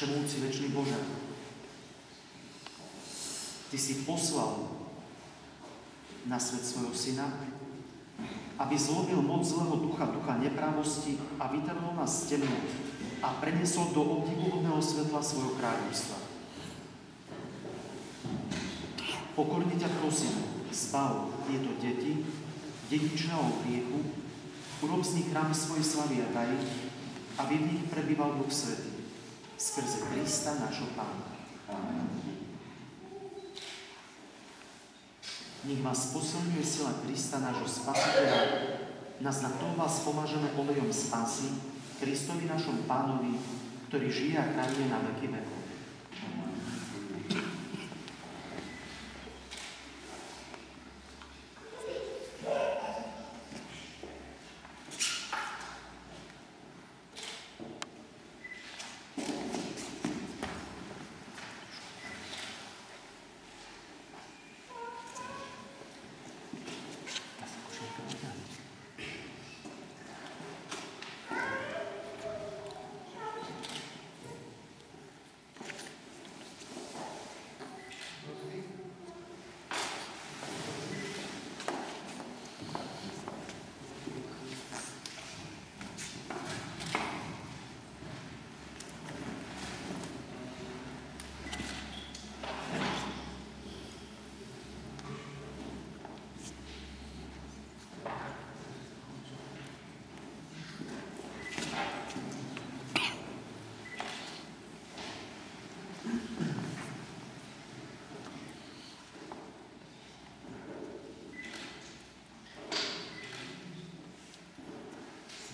Všemovúci väčší Bože, Ty si poslal na svet svojho syna, aby zlobil moc zlého ducha, ducha neprávosti a vytrhol nás z temnot a preniesol do obdivuhodného svetla svojho kráľovstva. Pokorne ťa prosím, zbav tieto deti dedičného hriechu, urob z nich chrám svojej slavy a daj, aby v nich prebýval Duch Svetý, skrze Krista nášho Pána. Nech vás posilňuje sila Krista, nášho Spasiteľa, nás na to vás pomážeme olejom spásy, Kristovi našom Pánovi, ktorý žije a kráľuje na veky vekov.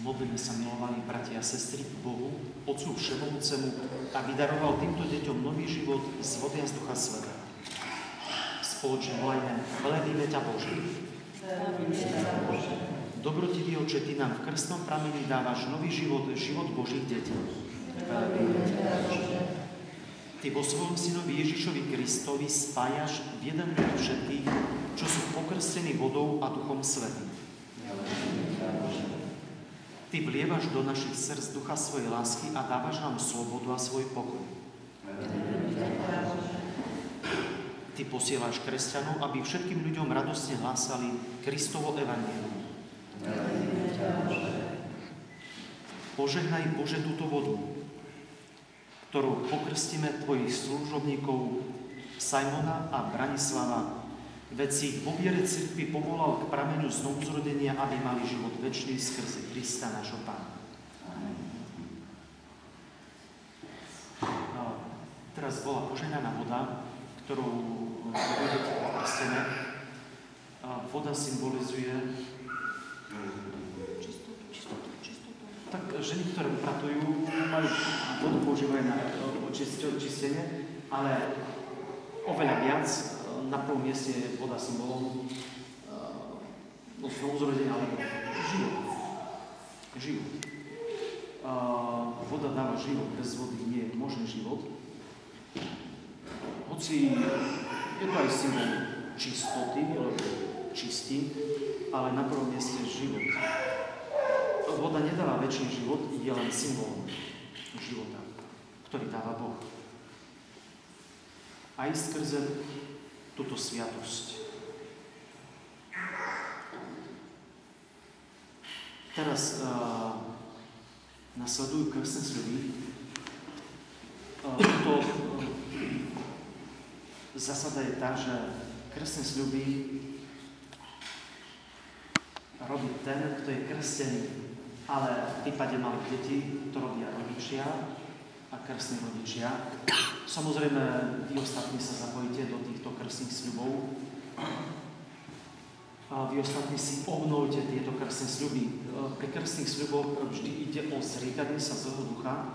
Modlíme sa, milovaní bratia a sestry, k Bohu, Otcu Všemovúcemu, aby daroval týmto deťom nový život z vody a z Ducha Sveta. Spoločne volajme, velebíme ťa Bože. Dobrotivý oče, Ty nám v krstnom pramení dávaš nový život, život Božích detí. Ty vo svojom synovi Ježišovi Kristovi spájaš v jeden ľud všetkých, čo sú pokrstení vodou a Duchom Svetým. Ty vlievaš do našich srdc ducha svojej lásky a dávaš nám slobodu a svoj pokoj. Ty posielaš kresťanov, aby všetkým ľuďom radostne hlásali Kristovo evanielium. Požehnaj Bože túto vodu, ktorou pokrstíme Tvojich služobníkov Simona a Branislava Veď si vo viere cirkvi povolal k pramenu znovuzrodenia, aby mali život väčší skrze Krista nášho Pána. teraz bola poženaná voda, ktorou budete pokrstené. Voda symbolizuje tak ženy, ktoré upratujú, majú vodu používajú na očistenie, ale oveľa viac na prvom mieste je voda symbolom uh, no, znovuzrodenia alebo život. Život. Uh, voda dáva život, bez vody nie je možný život. Hoci je to aj symbol čistoty, alebo čistí, ale na prvom mieste život. Voda nedáva väčší život, je len symbol života, ktorý dáva Boh. Aj skrze túto sviatosť. Teraz uh, nasledujú krstné sľuby. Uh, toto uh, zásada je tá, že krstné sľuby robí ten, kto je krstený. Ale v prípade malých detí to robia rodičia a krstní rodičia. Samozrejme, vy ostatní sa zapojíte do týchto krstných sľubov. A vy ostatní si obnovte tieto krstné sľuby. Pri krstných sľuboch vždy ide o zriekanie sa zlého ducha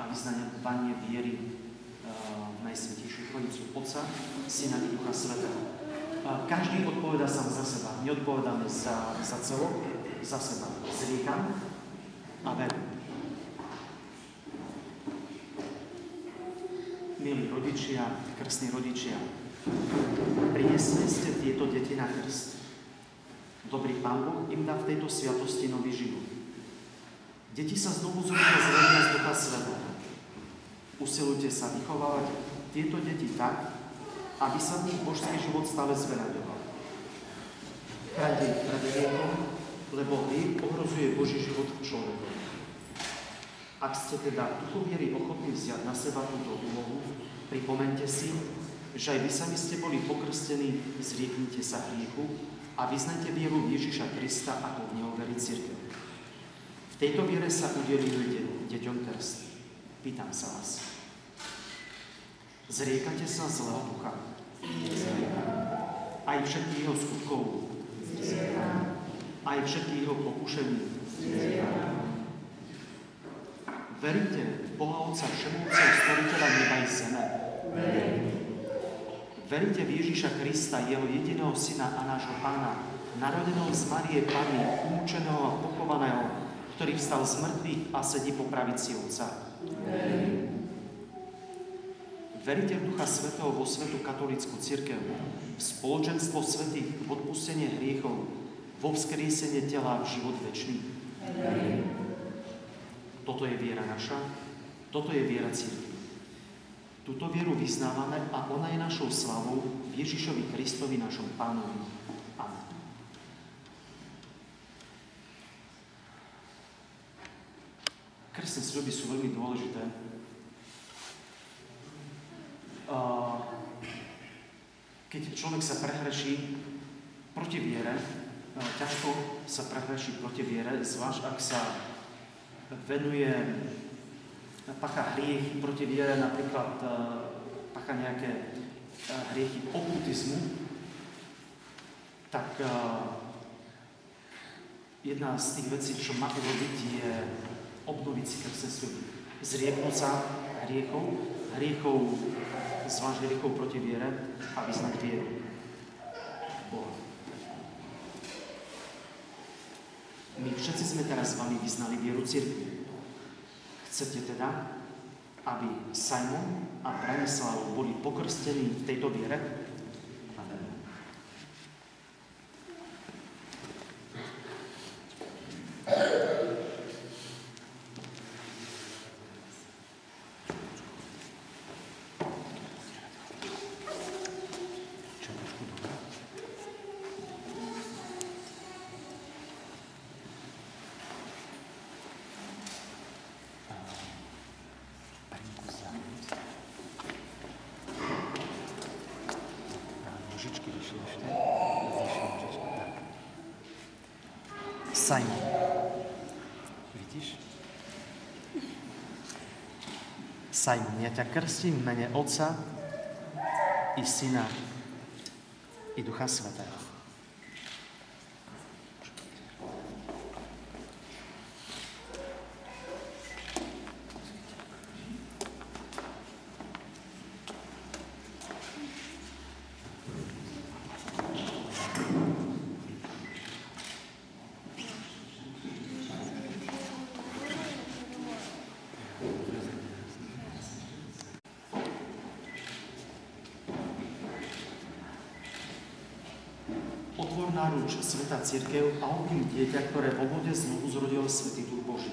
a vyznanie viery v Najsvetejšiu Trojicu Otca, Syna i Ducha Svetého. Každý odpoveda sám za seba. Neodpovedáme za, za celok, za seba. Zriekam a verím. Milí rodičia, krstní rodičia, priniesli ste tieto deti na krst. Dobrý Pán Boh im dá v tejto sviatosti nový život. Deti sa znovu zrodia z z Ducha Sveta. usilujte sa vychovávať tieto deti tak, aby sa v nich božský život stále zveraďoval. Chráňte ich pred lebo hriech ohrozuje Boží život v človeku. Ak ste teda duchu viery ochotní vziať na seba túto úlohu, pripomente si, že aj vy sami ste boli pokrstení, zrieknite sa hriechu a vyznajte vieru Ježiša Krista, ako v neho verí církev. V tejto viere sa udelujete deťom krst. Pýtam sa vás. Zriekate sa zlého ducha? Aj všetkých jeho skutkov? Aj všetkých jeho pokušení? Veríte v Boha Otca Všemovúceho Stvoriteľa neba i zeme? Veríte v Ježíša Krista, jeho jediného syna a nášho pána, narodeného z Marie Pany, umúčeného a pochovaného, ktorý vstal z mŕtvych a sedí po pravici Otca? Veríte v Ducha Svetého vo Svetu katolickú církev, v spoločenstvo svetých, v odpustenie hriechov, vo vzkriesenie tela v život večný? Toto je viera naša, toto je viera církvy. Túto vieru vyznávame a ona je našou slavou v Ježišovi Kristovi, našom pánovi. Amen. Krstné sľuby sú veľmi dôležité. Keď človek sa prehreší proti viere, ťažko sa prehreší proti viere, zvlášť ak sa venuje, pacha hriechy proti viere, napríklad e, pacha nejaké e, hriechy okultizmu, tak e, jedna z tých vecí, čo má urobiť, je obnoviť si sľuby. Zrieknúť sa hriechov, hriechov, zvlášť hriechov proti viere a vyznať vieru. Boha. My všetci sme teraz s vami vyznali vieru cirkvi. Chcete teda, aby Simon a Branislav boli pokrstení v tejto viere? Simon. Vidíš? Simon, ja ťa krstím v mene Otca i Syna i Ducha Svetého. Náruč Sveta Církev a obním dieťa, ktoré v obode znovu zrodil Svetý Duch Boží.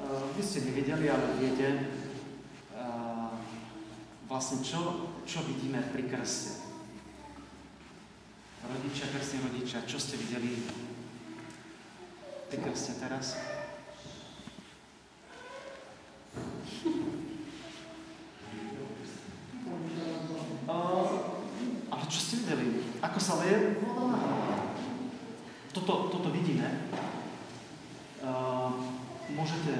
Uh, vy ste nevideli, ale viete, uh, vlastne čo, čo vidíme pri krste. Rodičia, krstní rodičia, čo ste videli pri krste teraz? Toto, toto vidíme. Uh, môžete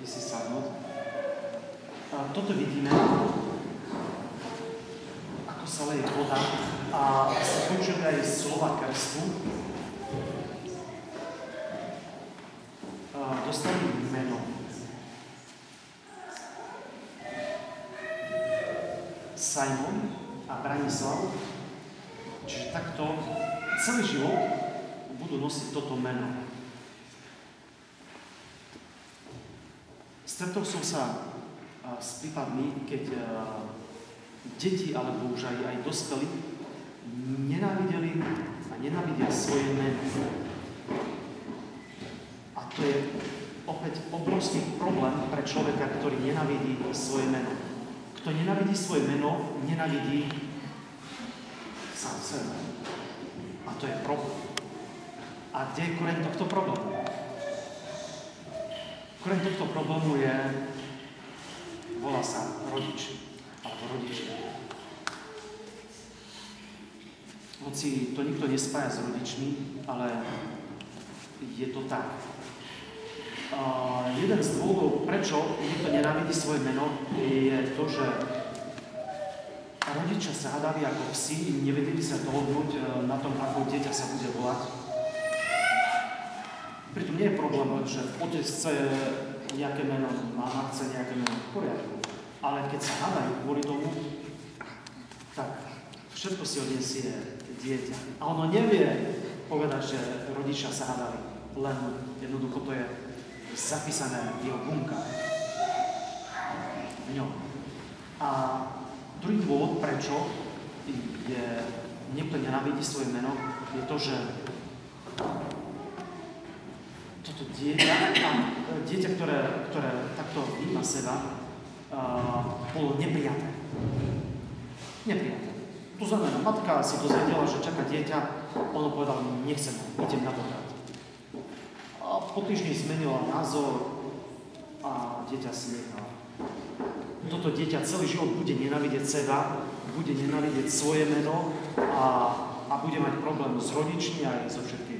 vy si sadnúť. Uh, toto vidíme, ako sa leje voda a sa počuje aj slova krstu. Dostali meno. Simon a Branislav. Čiže takto celý život budú nosiť toto meno. Stretol som sa s prípadmi, keď deti alebo už aj, aj dospelí nenávideli a nenávidia svoje meno. to je opäť obrovský problém pre človeka, ktorý nenavidí svoje meno. Kto nenavidí svoje meno, nenavidí sám seba. A to je problém. A kde je koreň tohto problému? Koreň tohto problému je, volá sa rodič, alebo rodičia. Hoci to nikto nespája s rodičmi, ale je to tak. Uh, jeden z dôvodov, prečo niekto nenávidí svoje meno, je to, že rodičia sa hádali ako psi, nevedeli sa dohodnúť uh, na tom, ako dieťa sa bude volať. Pritom nie je problém, že otec nejaké meno, mama chce nejaké meno v poriadku. Ale keď sa hádajú kvôli tomu, tak všetko si odniesie dieťa. A ono nevie povedať, že rodičia sa hádali. Len jednoducho to je zapísané v jeho bunkách. V ňom. A druhý dôvod, prečo je, niekto nenávidí svoje meno, je to, že toto dieťa, dieťa, ktoré, ktoré takto vníma seba, uh, bolo neprijaté. Neprijaté. To znamená, matka si dozvedela, že čaká dieťa, ono povedal, nechcem, idem na potrat. A po týždni zmenila názor a dieťa si nechala. Toto dieťa celý život bude nenavidieť seba, bude nenavidieť svoje meno a, a bude mať problém s rodičmi aj so všetkými.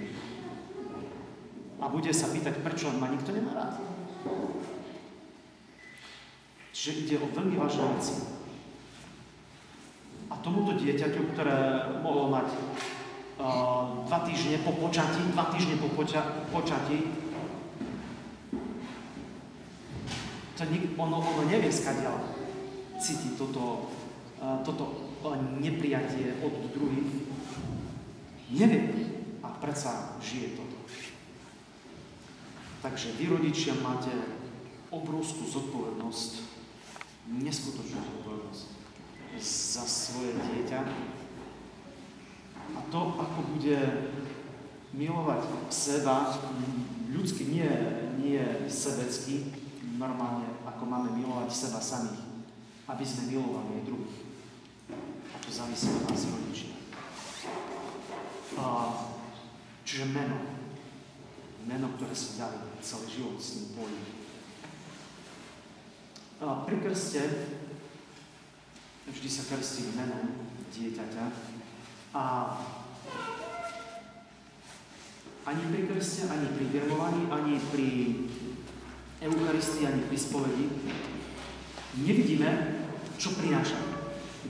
A bude sa pýtať, prečo ma nikto nemá rád. Čiže ide o veľmi vážne veci. A tomuto dieťaťu, ktoré mohlo mať uh, dva týždne po počatí, dva týždne po poča- počatí, to nik- ono, ono nevie skadiaľ cíti toto, uh, toto uh, neprijatie od druhých. Nevie. A predsa žije toto. Takže vy rodičia máte obrovskú zodpovednosť, neskutočnú zodpovednosť za svoje dieťa. A to, ako bude milovať seba, ľudsky, nie, nie sebecky, normálne, ako máme milovať seba samých, aby sme milovali aj druhých. A to závisí od nás rodičia. Čiže meno. Meno, ktoré sa dali celý život s ním bojím. Pri krste vždy sa krstí menom dieťaťa a ani pri krste, ani pri vermovaní, ani pri Eucharistii, ani pri spovedi nevidíme, čo prináša.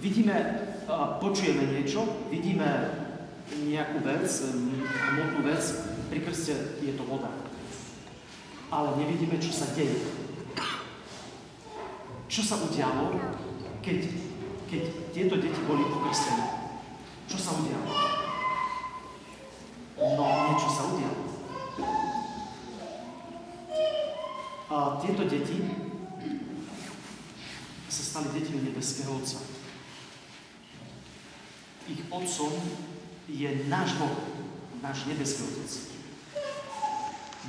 Vidíme, počujeme niečo, vidíme nejakú vec, hmotnú vec, pri krste je to voda. Ale nevidíme, čo sa deje. Čo sa udialo, keď keď tieto deti boli pokrstené. Čo sa udialo? No, niečo sa udialo. A tieto deti sa stali deťmi nebeského Otca. Ich otcom je náš Boh, náš nebeský Otec.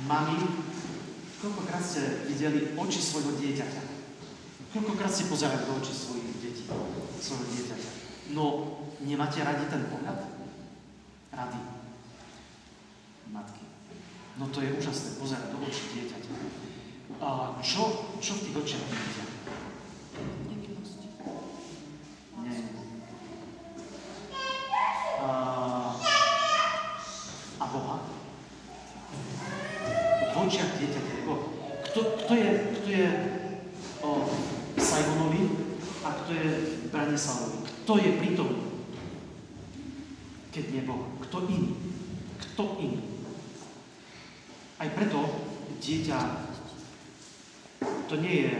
Mami, koľkokrát ste videli oči svojho dieťaťa? Koľkokrát si pozerali do očí svojich detí? svojho dieťaťa. No, nemáte radi ten pohľad? Rady. Matky. No to je úžasné, pozerať do očí dieťaťa. A čo, čo v tých očiach vidíte? Nemilosť. Nie. A, a Boha? V očiach dieťaťa je Boh. Kto, kto je, kto je o, Simonovi a kto je Branislavový. Kto je prítomný? Keď nie Boh. Kto iný? Kto iný? Aj preto dieťa to nie je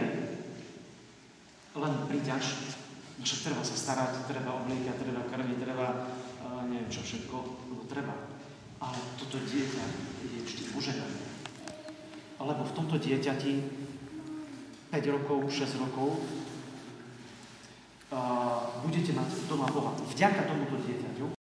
len príťaž, že treba sa starať, treba obliekať, treba krmiť, treba uh, neviem čo všetko, lebo treba. Ale toto dieťa je vždy požehnané. Lebo v tomto dieťati 5 rokov, 6 rokov budete mať doma Boha. Vďaka tomuto dieťaťu